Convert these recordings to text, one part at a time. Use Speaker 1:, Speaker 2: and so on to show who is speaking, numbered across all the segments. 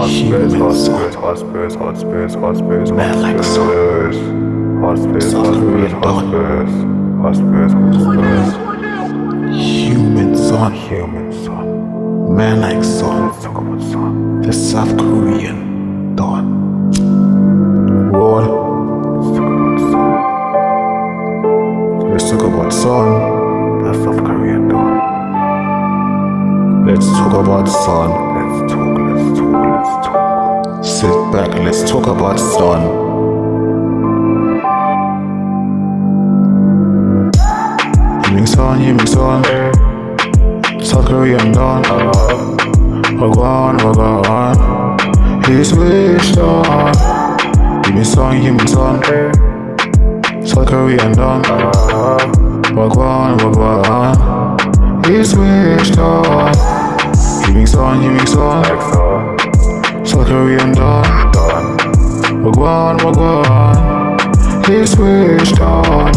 Speaker 1: Hot spurs, hot spurs, hot spurs, hot spurs, hot spurs,
Speaker 2: Man like
Speaker 1: hot
Speaker 2: sun.
Speaker 1: spurs, hot spurs,
Speaker 2: South
Speaker 1: hot spurs, hot
Speaker 2: dawn.
Speaker 1: hot spurs, hot spurs.
Speaker 2: Heung Min Son,
Speaker 1: Human son.
Speaker 2: man like son,
Speaker 1: Let's talk about
Speaker 2: the South Korean dawn. World,
Speaker 1: Let's talk about son.
Speaker 2: let's talk about son,
Speaker 1: The South Korean dawn.
Speaker 2: let's talk about son.
Speaker 1: Let's talk, let's talk.
Speaker 2: Sit back, let's talk about son. Heung Min Son, human son, South Korean dawn. Wagwan, wagwan, he switched on. Heung Min Son, human son, South Korean dawn. Wagwan, wagwan, he switched on. Heung Min Son,
Speaker 1: Son,
Speaker 2: South Korean dawn. Wagwan, wagwan, he switched on.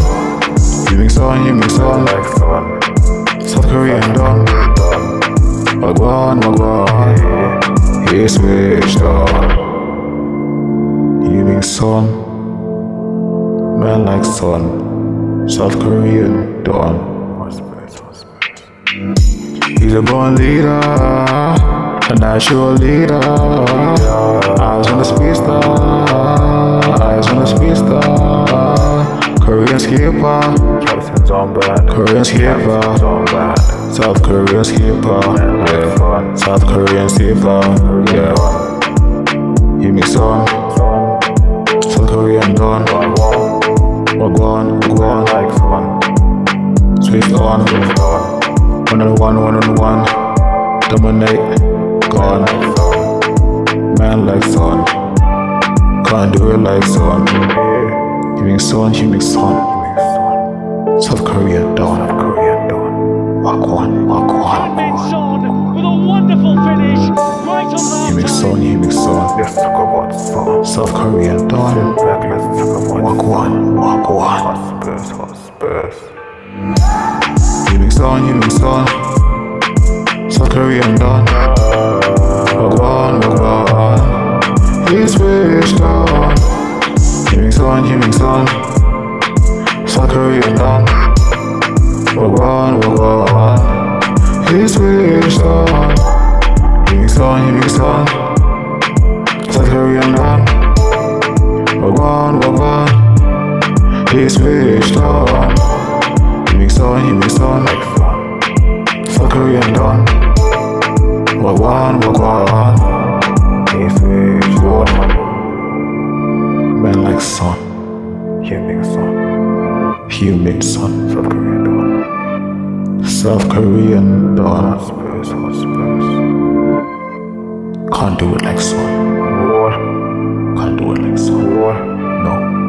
Speaker 2: Heung Min Son, human son,
Speaker 1: Like son.
Speaker 2: South Korean. Dawn. Wagwan, wagwan, he switched on. Heung Min Son, man like son, South Korean
Speaker 1: spurs.
Speaker 2: He's a born leader, natural leader. Eyes on the speed star, eyes on the speed star. Korean skipper,
Speaker 1: Captain's on bad.
Speaker 2: Korean skipper. South Korean skipper, yeah. South Korean skipper, yeah. Mix on,
Speaker 1: Son,
Speaker 2: South Korean dawn.
Speaker 1: one,
Speaker 2: Wagwan, wagwan,
Speaker 1: like son.
Speaker 2: Swift on, one on one, one on one. Dominate, gone.
Speaker 1: like son.
Speaker 2: Man like son, can't do it like son.
Speaker 1: Yeah.
Speaker 2: Heung Min Son, Heung Min Son.
Speaker 1: Human son.
Speaker 2: South Korea dawn.
Speaker 1: Korean dawn.
Speaker 2: Wagwan, wagwan.
Speaker 3: Min Son with a wonderful finish right on
Speaker 2: You mean
Speaker 3: last
Speaker 2: son, Heung Min Son.
Speaker 1: Let's talk about son.
Speaker 2: South Korea dawn.
Speaker 1: Back, let's talk about
Speaker 2: Wagwan, wagwan.
Speaker 1: spurs, spurs.
Speaker 2: Heung Min Son, Heung Min Son. South Korea dawn. You mean son. South Korea dawn. Wagwan, wagwan. He switched on. Heung Min Son, Heung Min Son. South Korea dawn. Wagwan, wagwan. He switched on. Heung Min Son, Heung Min Son.
Speaker 1: Like son.
Speaker 2: South Korean dawn. Wagwan, wagwan.
Speaker 1: He's rich. One.
Speaker 2: Man like son,
Speaker 1: Heung Min Son.
Speaker 2: human son.
Speaker 1: South Korean dawn.
Speaker 2: South Korean.
Speaker 1: Hot spurs, hot spurs.
Speaker 2: Can't do it like son.
Speaker 1: War.
Speaker 2: Can't do it like son.
Speaker 1: War.
Speaker 2: No.